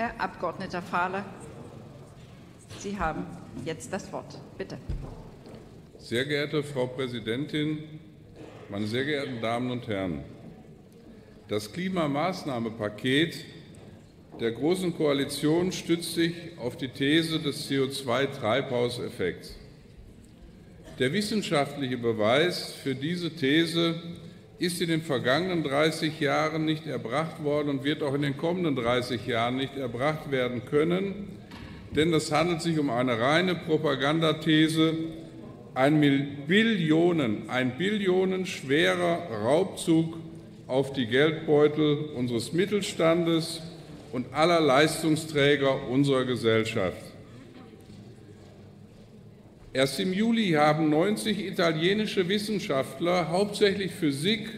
Herr Abgeordneter Fahler, Sie haben jetzt das Wort. Bitte. Sehr geehrte Frau Präsidentin, meine sehr geehrten Damen und Herren! Das Klimamaßnahmenpaket der Großen Koalition stützt sich auf die These des CO2-Treibhauseffekts. Der wissenschaftliche Beweis für diese These ist in den vergangenen 30 Jahren nicht erbracht worden und wird auch in den kommenden 30 Jahren nicht erbracht werden können, denn es handelt sich um eine reine Propagandathese, ein Billionen, ein billionenschwerer Raubzug auf die Geldbeutel unseres Mittelstandes und aller Leistungsträger unserer Gesellschaft. Erst im Juli haben 90 italienische Wissenschaftler, hauptsächlich Physik-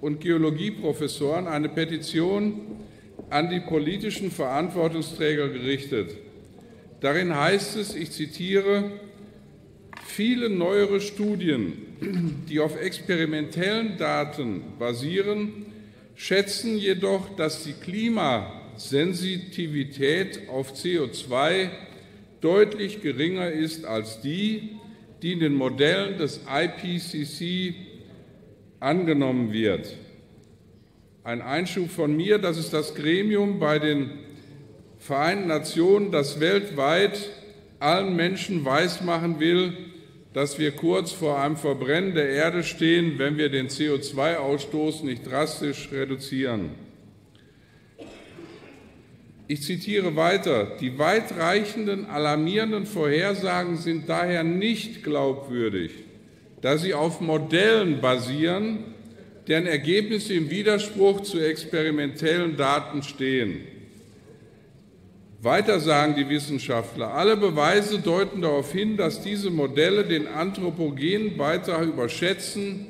und Geologieprofessoren, eine Petition an die politischen Verantwortungsträger gerichtet. Darin heißt es, ich zitiere, viele neuere Studien, die auf experimentellen Daten basieren, schätzen jedoch, dass die Klimasensitivität auf CO2 deutlich geringer ist als die, die in den Modellen des IPCC angenommen wird. Ein Einschub von mir, das ist das Gremium bei den Vereinten Nationen, das weltweit allen Menschen weismachen will, dass wir kurz vor einem Verbrennen der Erde stehen, wenn wir den CO2-Ausstoß nicht drastisch reduzieren. Ich zitiere weiter, die weitreichenden, alarmierenden Vorhersagen sind daher nicht glaubwürdig, da sie auf Modellen basieren, deren Ergebnisse im Widerspruch zu experimentellen Daten stehen. Weiter sagen die Wissenschaftler, alle Beweise deuten darauf hin, dass diese Modelle den anthropogenen Beitrag überschätzen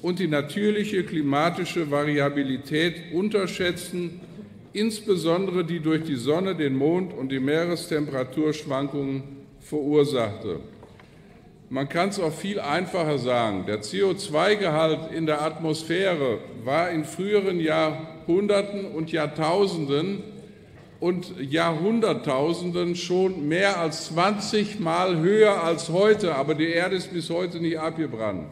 und die natürliche klimatische Variabilität unterschätzen insbesondere die durch die Sonne, den Mond und die Meerestemperaturschwankungen verursachte. Man kann es auch viel einfacher sagen. Der CO2-Gehalt in der Atmosphäre war in früheren Jahrhunderten und Jahrtausenden und Jahrhunderttausenden schon mehr als 20 Mal höher als heute, aber die Erde ist bis heute nicht abgebrannt.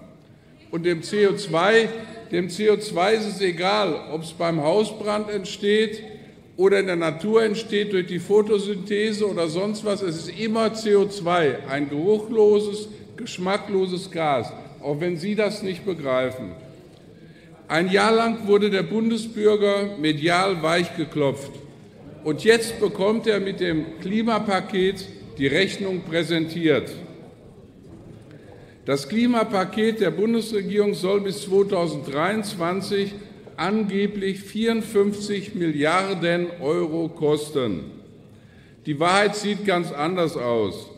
Und dem CO2, dem CO2 ist es egal, ob es beim Hausbrand entsteht oder in der Natur entsteht durch die Photosynthese oder sonst was. Es ist immer CO2, ein geruchloses, geschmackloses Gas, auch wenn Sie das nicht begreifen. Ein Jahr lang wurde der Bundesbürger medial weichgeklopft. Und jetzt bekommt er mit dem Klimapaket die Rechnung präsentiert. Das Klimapaket der Bundesregierung soll bis 2023 angeblich 54 Milliarden Euro kosten. Die Wahrheit sieht ganz anders aus.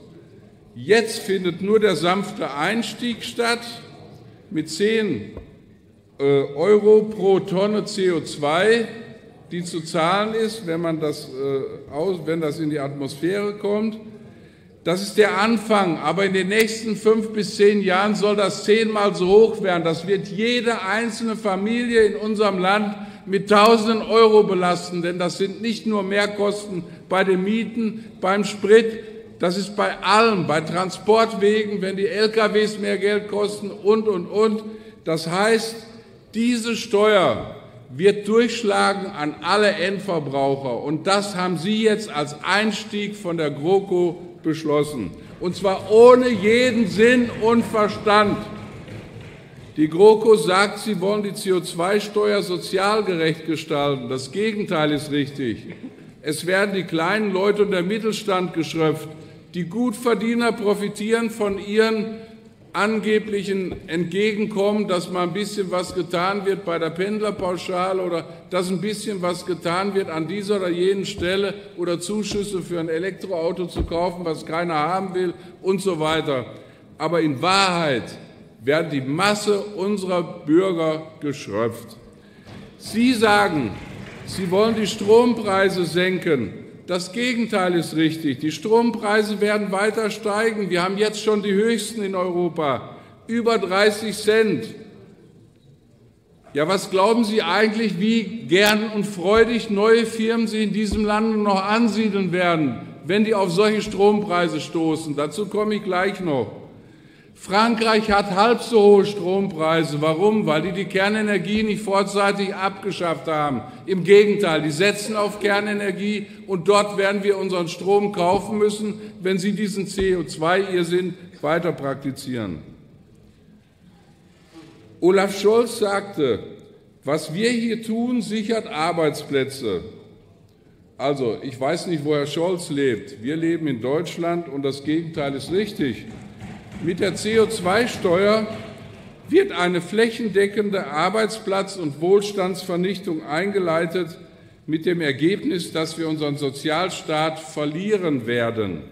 Jetzt findet nur der sanfte Einstieg statt mit 10 äh, Euro pro Tonne CO2, die zu zahlen ist, wenn, man das, äh, wenn das in die Atmosphäre kommt. Das ist der Anfang, aber in den nächsten fünf bis zehn Jahren soll das zehnmal so hoch werden. Das wird jede einzelne Familie in unserem Land mit tausenden Euro belasten, denn das sind nicht nur Mehrkosten bei den Mieten, beim Sprit, das ist bei allem, bei Transportwegen, wenn die LKWs mehr Geld kosten und, und, und. Das heißt, diese Steuer wird durchschlagen an alle Endverbraucher. Und das haben Sie jetzt als Einstieg von der GroKo beschlossen, und zwar ohne jeden Sinn und Verstand. Die GroKo sagt, sie wollen die CO2-Steuer sozial gerecht gestalten. Das Gegenteil ist richtig. Es werden die kleinen Leute und der Mittelstand geschröpft. Die Gutverdiener profitieren von ihren angeblichen Entgegenkommen, dass mal ein bisschen was getan wird bei der Pendlerpauschale oder dass ein bisschen was getan wird an dieser oder jenen Stelle oder Zuschüsse für ein Elektroauto zu kaufen, was keiner haben will und so weiter. Aber in Wahrheit werden die Masse unserer Bürger geschröpft. Sie sagen, Sie wollen die Strompreise senken. Das Gegenteil ist richtig. Die Strompreise werden weiter steigen. Wir haben jetzt schon die höchsten in Europa, über 30 Cent. Ja, was glauben Sie eigentlich, wie gern und freudig neue Firmen sich in diesem Land noch ansiedeln werden, wenn die auf solche Strompreise stoßen? Dazu komme ich gleich noch. Frankreich hat halb so hohe Strompreise. Warum? Weil die die Kernenergie nicht vorzeitig abgeschafft haben. Im Gegenteil, die setzen auf Kernenergie und dort werden wir unseren Strom kaufen müssen, wenn sie diesen CO2-Irrsinn weiter praktizieren. Olaf Scholz sagte, was wir hier tun, sichert Arbeitsplätze. Also, ich weiß nicht, wo Herr Scholz lebt. Wir leben in Deutschland und das Gegenteil ist richtig. Mit der CO2-Steuer wird eine flächendeckende Arbeitsplatz- und Wohlstandsvernichtung eingeleitet, mit dem Ergebnis, dass wir unseren Sozialstaat verlieren werden.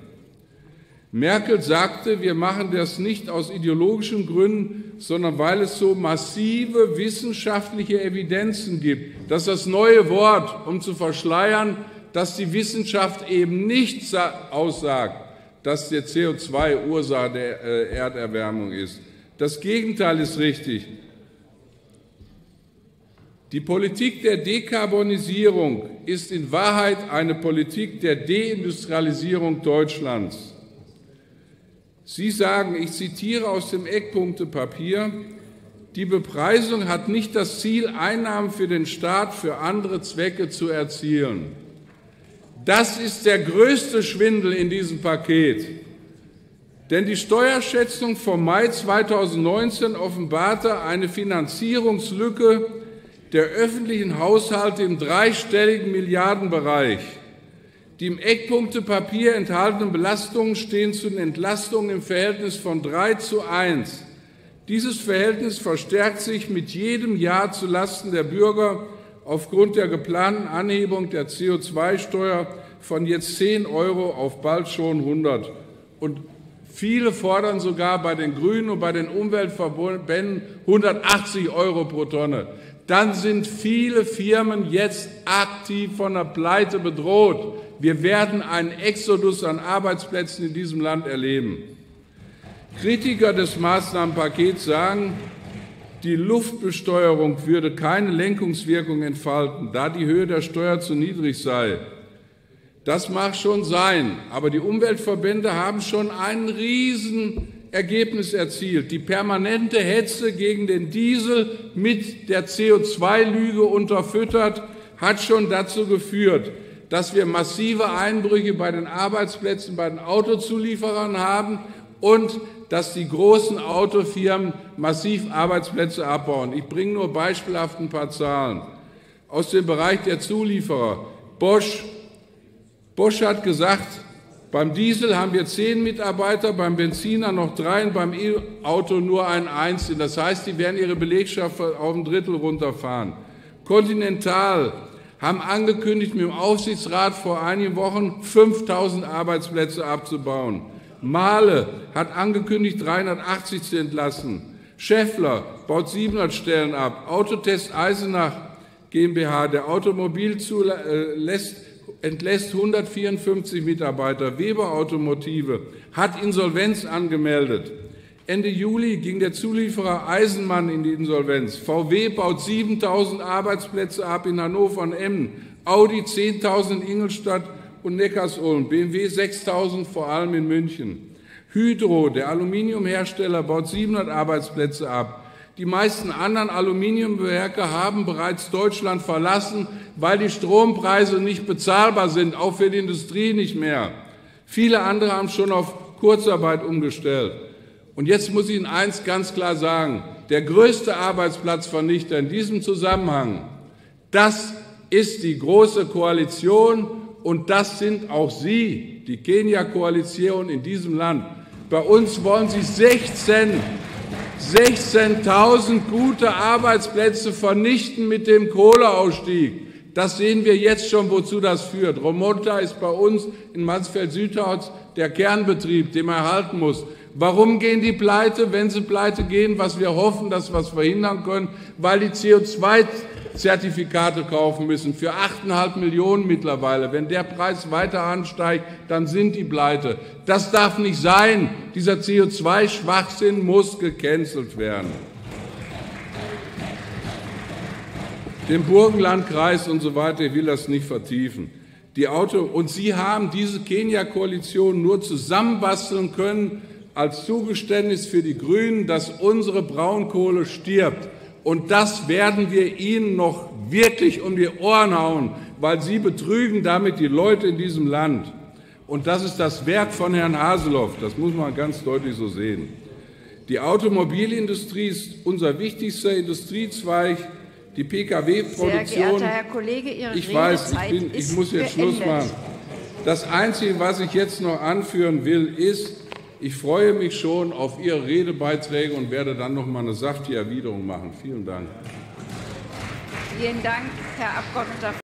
Merkel sagte, wir machen das nicht aus ideologischen Gründen, sondern weil es so massive wissenschaftliche Evidenzen gibt. Das ist das neue Wort, um zu verschleiern, dass die Wissenschaft eben nicht aussagt, dass der CO2 Ursache der äh, Erderwärmung ist. Das Gegenteil ist richtig. Die Politik der Dekarbonisierung ist in Wahrheit eine Politik der Deindustrialisierung Deutschlands. Sie sagen, ich zitiere aus dem Eckpunktepapier, die Bepreisung hat nicht das Ziel, Einnahmen für den Staat für andere Zwecke zu erzielen. Das ist der größte Schwindel in diesem Paket. Denn die Steuerschätzung vom Mai 2019 offenbarte eine Finanzierungslücke der öffentlichen Haushalte im dreistelligen Milliardenbereich. Die im Eckpunktepapier enthaltenen Belastungen stehen zu den Entlastungen im Verhältnis von 3 zu 1. Dieses Verhältnis verstärkt sich mit jedem Jahr zulasten der Bürger aufgrund der geplanten Anhebung der CO2-Steuer von jetzt 10 Euro auf bald schon 100. Und viele fordern sogar bei den Grünen und bei den Umweltverbänden 180 Euro pro Tonne. Dann sind viele Firmen jetzt aktiv von der Pleite bedroht. Wir werden einen Exodus an Arbeitsplätzen in diesem Land erleben. Kritiker des Maßnahmenpakets sagen, die Luftbesteuerung würde keine Lenkungswirkung entfalten, da die Höhe der Steuer zu niedrig sei. Das mag schon sein, aber die Umweltverbände haben schon ein Riesenergebnis erzielt. Die permanente Hetze gegen den Diesel mit der CO2-Lüge unterfüttert hat schon dazu geführt, dass wir massive Einbrüche bei den Arbeitsplätzen bei den Autozulieferern haben und dass die großen Autofirmen massiv Arbeitsplätze abbauen. Ich bringe nur beispielhaft ein paar Zahlen aus dem Bereich der Zulieferer. Bosch, Bosch hat gesagt, beim Diesel haben wir zehn Mitarbeiter, beim Benziner noch drei und beim E-Auto nur einen einzigen. Das heißt, die werden ihre Belegschaft auf ein Drittel runterfahren. Continental haben angekündigt, mit dem Aufsichtsrat vor einigen Wochen 5000 Arbeitsplätze abzubauen. Mahle hat angekündigt, 380 zu entlassen. Scheffler baut 700 Stellen ab. Autotest Eisenach GmbH, der Automobil äh, lässt, entlässt 154 Mitarbeiter. Weber Automotive hat Insolvenz angemeldet. Ende Juli ging der Zulieferer Eisenmann in die Insolvenz. VW baut 7000 Arbeitsplätze ab in Hannover und Emmen, Audi 10.000 in Ingolstadt und Neckarsulm, BMW 6.000 vor allem in München. Hydro, der Aluminiumhersteller, baut 700 Arbeitsplätze ab. Die meisten anderen Aluminiumwerke haben bereits Deutschland verlassen, weil die Strompreise nicht bezahlbar sind, auch für die Industrie nicht mehr. Viele andere haben schon auf Kurzarbeit umgestellt. Und jetzt muss ich Ihnen eins ganz klar sagen. Der größte Arbeitsplatzvernichter in diesem Zusammenhang, das ist die Große Koalition und das sind auch Sie, die Kenia-Koalition in diesem Land. Bei uns wollen Sie 16 16.000 gute Arbeitsplätze vernichten mit dem Kohleausstieg. Das sehen wir jetzt schon, wozu das führt. Romonta ist bei uns in Mansfeld-Südhaus der Kernbetrieb, den man erhalten muss. Warum gehen die pleite, wenn sie pleite gehen, was wir hoffen, dass wir es verhindern können? Weil die CO2-Zertifikate kaufen müssen für 8,5 Millionen mittlerweile. Wenn der Preis weiter ansteigt, dann sind die pleite. Das darf nicht sein. Dieser CO2-Schwachsinn muss gecancelt werden. den Burgenlandkreis und so weiter. Ich will das nicht vertiefen. Die Auto und Sie haben diese Kenia-Koalition nur zusammenbasteln können als Zugeständnis für die Grünen, dass unsere Braunkohle stirbt. Und das werden wir Ihnen noch wirklich um die Ohren hauen, weil Sie betrügen damit die Leute in diesem Land. Und das ist das Werk von Herrn Haseloff. Das muss man ganz deutlich so sehen. Die Automobilindustrie ist unser wichtigster Industriezweig. Die Pkw-Produktion. Herr Kollege, Ihre ich weiß, ich, bin, ich muss jetzt beendet. Schluss machen. Das Einzige, was ich jetzt noch anführen will, ist, ich freue mich schon auf Ihre Redebeiträge und werde dann noch mal eine saftige Erwiderung machen. Vielen Dank. Vielen Dank, Herr Abg.